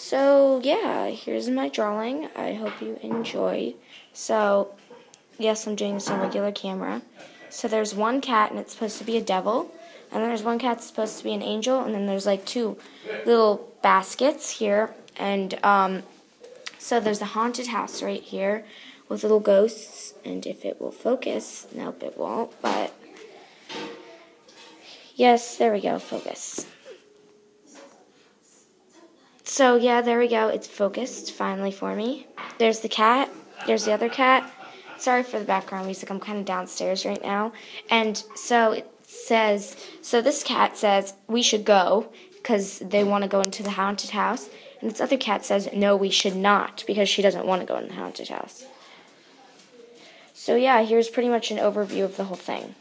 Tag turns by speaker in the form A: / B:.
A: So, yeah, here's my drawing. I hope you enjoyed. So, yes, I'm doing this on regular camera. So there's one cat, and it's supposed to be a devil. And then there's one cat that's supposed to be an angel. And then there's like two little baskets here. And um, so there's a haunted house right here with little ghosts. And if it will focus, nope, it won't. But yes, there we go, focus. So yeah, there we go. It's focused finally for me. There's the cat. There's the other cat. Sorry for the background music. I'm kind of downstairs right now. And so it says, so this cat says we should go because they want to go into the haunted house. And this other cat says no, we should not because she doesn't want to go in the haunted house. So yeah, here's pretty much an overview of the whole thing.